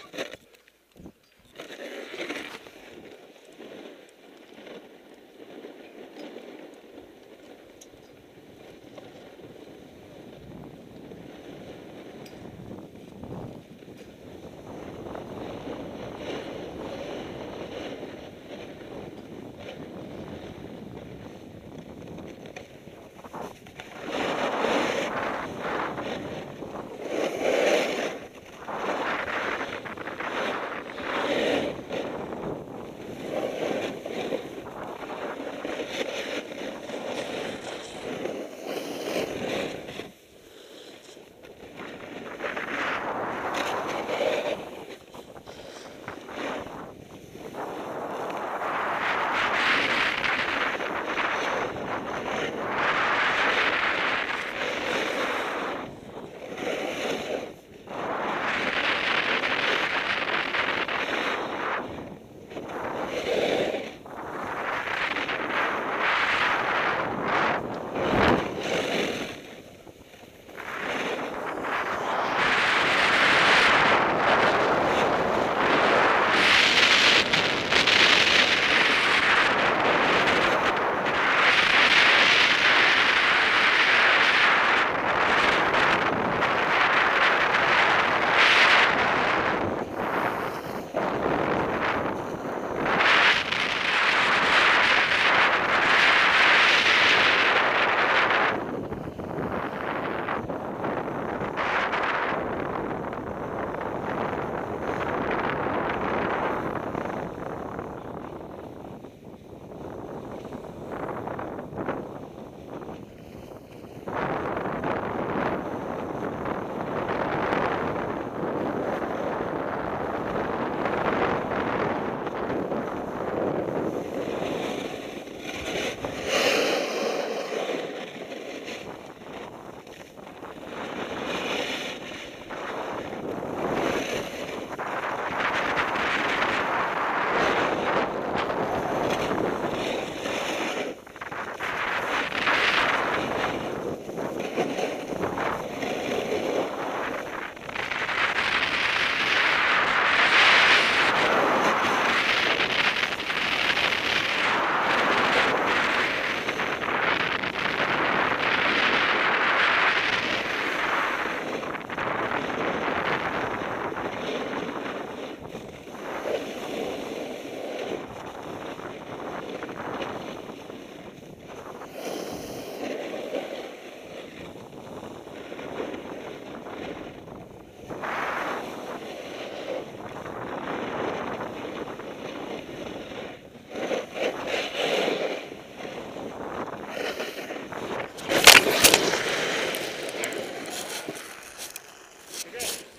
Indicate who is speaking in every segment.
Speaker 1: Yeah.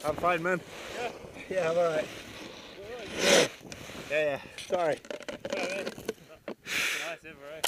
Speaker 1: I'm fine, man.
Speaker 2: Yeah.
Speaker 1: Yeah, I'm alright. Yeah, yeah. Sorry.
Speaker 2: Nice, ever, eh?